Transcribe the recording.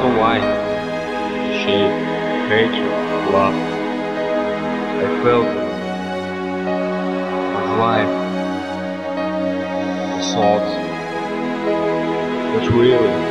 So why? She, hatred, love. I felt it. Life. The thoughts. But really,